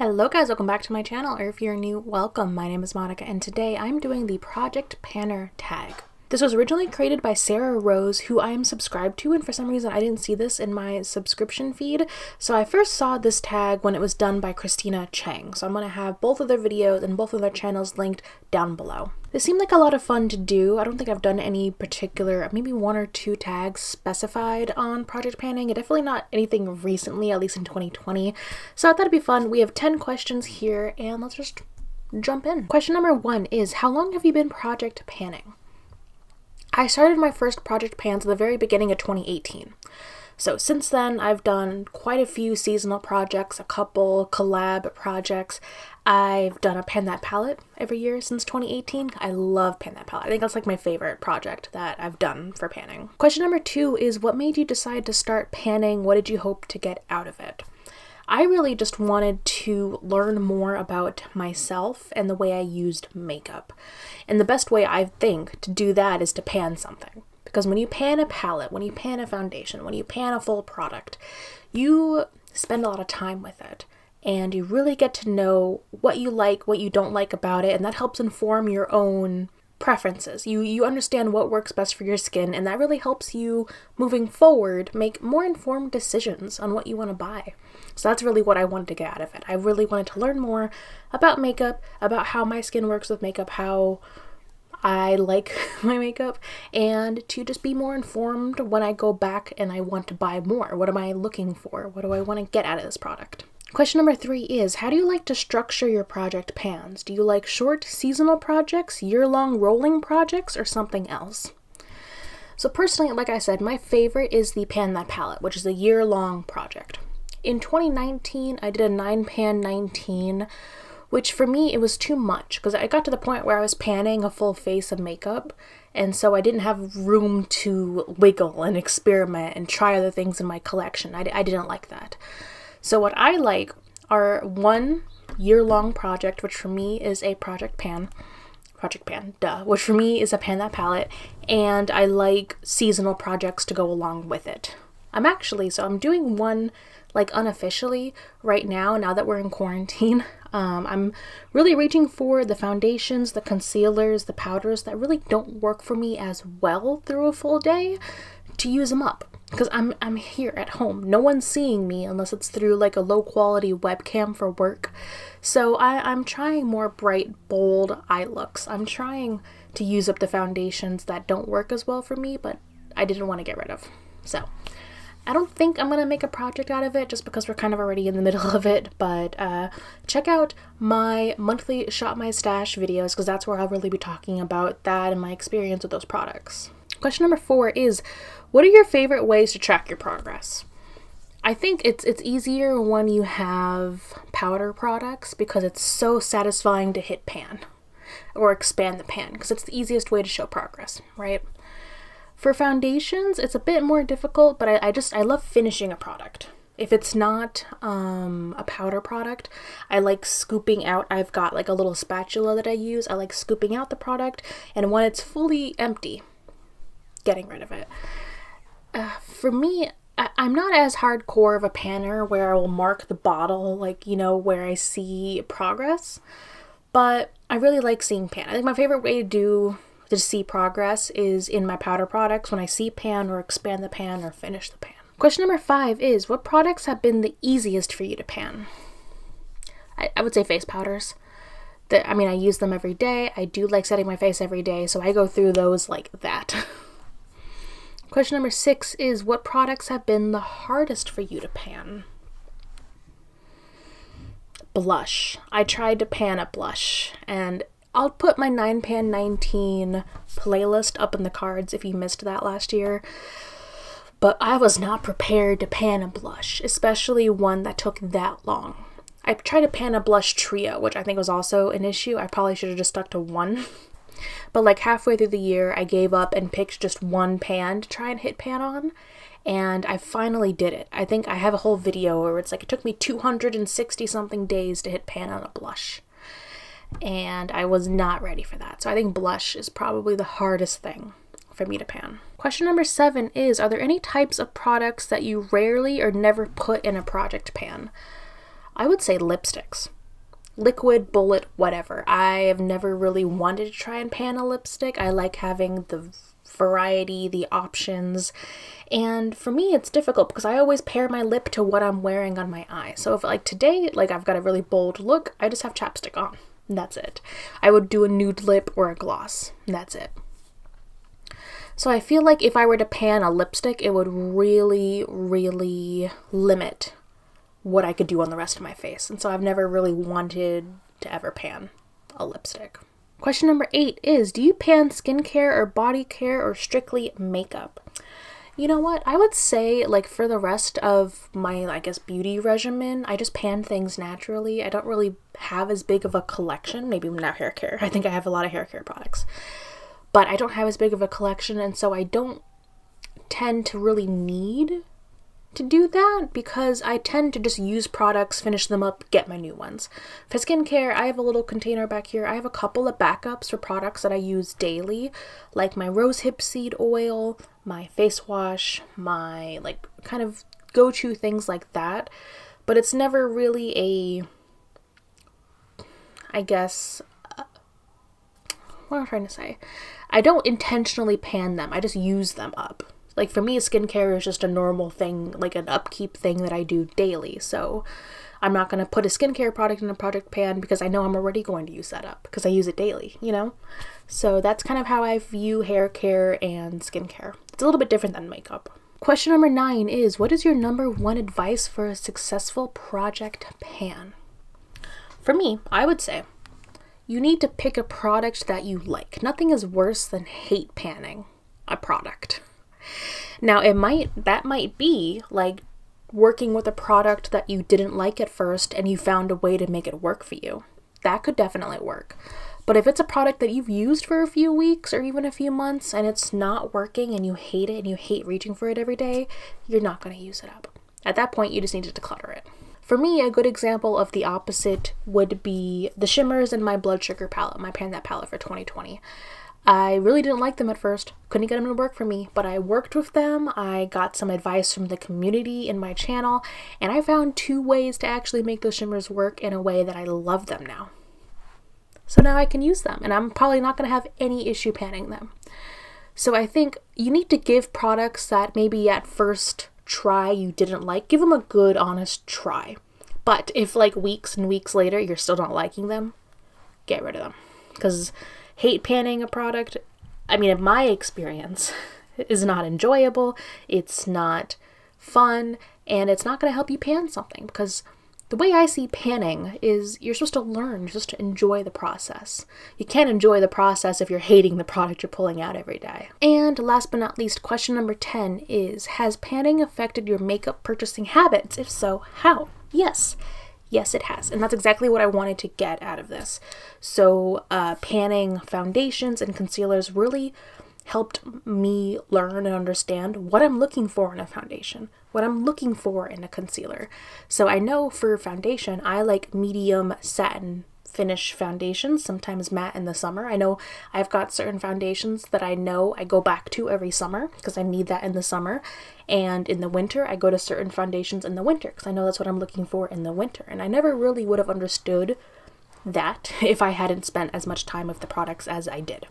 Hello guys, welcome back to my channel, or if you're new, welcome. My name is Monica, and today I'm doing the Project Panner tag. This was originally created by Sarah Rose, who I am subscribed to, and for some reason I didn't see this in my subscription feed. So I first saw this tag when it was done by Christina Chang. So I'm going to have both of their videos and both of their channels linked down below. This seemed like a lot of fun to do. I don't think I've done any particular, maybe one or two tags specified on project panning. Definitely not anything recently, at least in 2020. So I thought it'd be fun. We have 10 questions here, and let's just jump in. Question number one is, how long have you been project panning? I started my first project pans at the very beginning of 2018. So since then, I've done quite a few seasonal projects, a couple collab projects. I've done a Pan That Palette every year since 2018. I love Pan That Palette. I think that's like my favorite project that I've done for panning. Question number two is what made you decide to start panning? What did you hope to get out of it? I really just wanted to learn more about myself and the way I used makeup. And the best way I think to do that is to pan something. Because when you pan a palette, when you pan a foundation, when you pan a full product, you spend a lot of time with it. And you really get to know what you like, what you don't like about it, and that helps inform your own preferences. You you understand what works best for your skin and that really helps you moving forward make more informed decisions on what you want to buy. So that's really what I wanted to get out of it. I really wanted to learn more about makeup, about how my skin works with makeup, how I like my makeup, and to just be more informed when I go back and I want to buy more. What am I looking for? What do I want to get out of this product? Question number three is How do you like to structure your project pans? Do you like short seasonal projects, year long rolling projects, or something else? So, personally, like I said, my favorite is the Pan That Palette, which is a year long project. In 2019, I did a 9 pan 19, which for me it was too much because I got to the point where I was panning a full face of makeup, and so I didn't have room to wiggle and experiment and try other things in my collection. I, I didn't like that. So what I like are one year-long project, which for me is a project pan, project pan, duh, which for me is a pan that palette, and I like seasonal projects to go along with it. I'm actually, so I'm doing one like unofficially right now, now that we're in quarantine. Um, I'm really reaching for the foundations, the concealers, the powders that really don't work for me as well through a full day to use them up because I'm I'm here at home. No one's seeing me unless it's through like a low quality webcam for work. So I, I'm trying more bright, bold eye looks. I'm trying to use up the foundations that don't work as well for me, but I didn't want to get rid of. So I don't think I'm gonna make a project out of it just because we're kind of already in the middle of it, but uh, check out my monthly Shop My Stash videos because that's where I'll really be talking about that and my experience with those products. Question number four is what are your favorite ways to track your progress? I think it's it's easier when you have powder products because it's so satisfying to hit pan or expand the pan because it's the easiest way to show progress, right? For foundations, it's a bit more difficult, but I, I just I love finishing a product. If it's not um, a powder product, I like scooping out. I've got like a little spatula that I use. I like scooping out the product, and when it's fully empty, getting rid of it. Uh, for me, I- I'm not as hardcore of a panner where I will mark the bottle, like, you know, where I see progress, but I really like seeing pan. I think my favorite way to do to see progress is in my powder products when I see pan or expand the pan or finish the pan. Question number five is What products have been the easiest for you to pan? I, I would say face powders. The, I mean, I use them every day. I do like setting my face every day, so I go through those like that. Question number six is What products have been the hardest for you to pan? Blush. I tried to pan a blush, and I'll put my 9 pan 19 playlist up in the cards if you missed that last year. But I was not prepared to pan a blush, especially one that took that long. I tried to pan a blush trio, which I think was also an issue. I probably should have just stuck to one. But like halfway through the year, I gave up and picked just one pan to try and hit pan on. And I finally did it. I think I have a whole video where it's like it took me 260 something days to hit pan on a blush. And I was not ready for that. So I think blush is probably the hardest thing for me to pan. Question number seven is Are there any types of products that you rarely or never put in a project pan? I would say lipsticks. Liquid, bullet, whatever. I have never really wanted to try and pan a lipstick. I like having the variety, the options. And for me, it's difficult because I always pair my lip to what I'm wearing on my eye. So if like today, like I've got a really bold look, I just have chapstick on. that's it. I would do a nude lip or a gloss. that's it. So I feel like if I were to pan a lipstick, it would really, really limit what I could do on the rest of my face. And so I've never really wanted to ever pan a lipstick. Question number eight is Do you pan skincare or body care or strictly makeup? You know what? I would say, like, for the rest of my, I guess, beauty regimen, I just pan things naturally. I don't really have as big of a collection. Maybe not hair care. I think I have a lot of hair care products but I don't have as big of a collection, and so I don't tend to really need to do that because I tend to just use products, finish them up, get my new ones. For skincare, I have a little container back here. I have a couple of backups for products that I use daily, like my rosehip seed oil, my face wash, my like kind of go to things like that. But it's never really a, I guess, uh, what am I trying to say? I don't intentionally pan them, I just use them up. Like for me, skincare is just a normal thing, like an upkeep thing that I do daily. So I'm not going to put a skincare product in a project pan because I know I'm already going to use that up because I use it daily, you know? So that's kind of how I view hair care and skincare. It's a little bit different than makeup. Question number nine is What is your number one advice for a successful project pan? For me, I would say you need to pick a product that you like. Nothing is worse than hate panning a product. Now, it might that might be like working with a product that you didn't like at first and you found a way to make it work for you. That could definitely work. But if it's a product that you've used for a few weeks or even a few months and it's not working and you hate it and you hate reaching for it every day, you're not going to use it up. At that point, you just need to declutter it. For me, a good example of the opposite would be the shimmers in my blood sugar palette, my Pan That palette for 2020. I really didn't like them at first, couldn't get them to work for me, but I worked with them. I got some advice from the community in my channel, and I found two ways to actually make those shimmers work in a way that I love them now. So now I can use them, and I'm probably not going to have any issue panning them. So I think you need to give products that maybe at first try you didn't like, give them a good, honest try. But if like weeks and weeks later you're still not liking them, get rid of them. Because hate panning a product, I mean, in my experience, is not enjoyable, it's not fun, and it's not going to help you pan something because the way I see panning is you're supposed to learn, you're supposed to enjoy the process. You can't enjoy the process if you're hating the product you're pulling out every day. And last but not least, question number 10 is Has panning affected your makeup purchasing habits? If so, how? Yes. Yes, it has. And that's exactly what I wanted to get out of this. So, uh, panning foundations and concealers really helped me learn and understand what I'm looking for in a foundation, what I'm looking for in a concealer. So I know for foundation, I like medium satin finish foundations, sometimes matte in the summer. I know I've got certain foundations that I know I go back to every summer because I need that in the summer. And in the winter, I go to certain foundations in the winter because I know that's what I'm looking for in the winter. And I never really would have understood that if I hadn't spent as much time with the products as I did.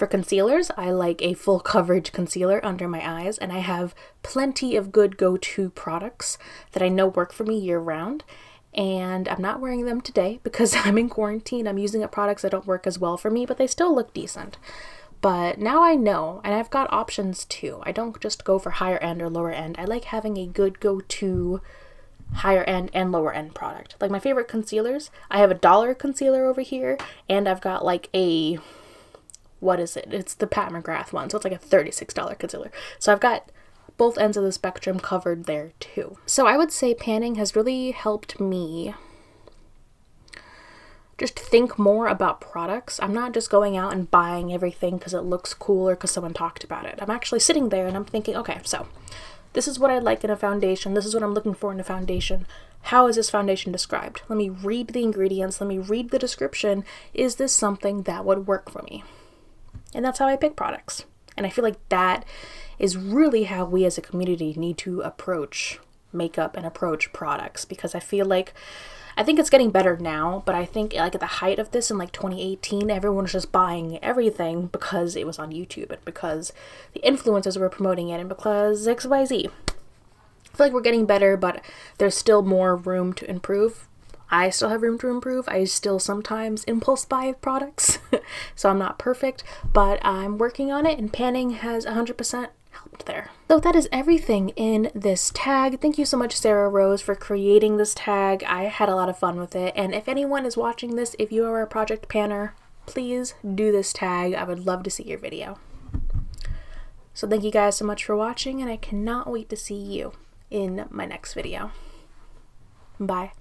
For concealers, I like a full coverage concealer under my eyes, and I have plenty of good go to products that I know work for me year round. And I'm not wearing them today because I'm in quarantine. I'm using up products that don't work as well for me, but they still look decent. But now I know, and I've got options too. I don't just go for higher end or lower end. I like having a good go to higher end and lower end product. Like my favorite concealers, I have a dollar concealer over here, and I've got like a what is it? It's the Pat McGrath one, so it's like a $36 concealer. So I've got both ends of the spectrum covered there too. So I would say panning has really helped me just think more about products. I'm not just going out and buying everything because it looks cool or because someone talked about it. I'm actually sitting there and I'm thinking, okay, so this is what I like in a foundation. This is what I'm looking for in a foundation. How is this foundation described? Let me read the ingredients. Let me read the description. Is this something that would work for me? And that's how I pick products. And I feel like that is really how we as a community need to approach makeup and approach products because I feel like I think it's getting better now, but I think like at the height of this in like 2018, everyone was just buying everything because it was on YouTube and because the influencers were promoting it and because XYZ. I feel like we're getting better, but there's still more room to improve. I still have room to improve. I still sometimes impulse buy products, so I'm not perfect, but I'm working on it, and panning has 100% helped there. So that is everything in this tag. Thank you so much, Sarah Rose, for creating this tag. I had a lot of fun with it, and if anyone is watching this, if you are a project panner, please do this tag. I would love to see your video. So thank you guys so much for watching, and I cannot wait to see you in my next video. Bye.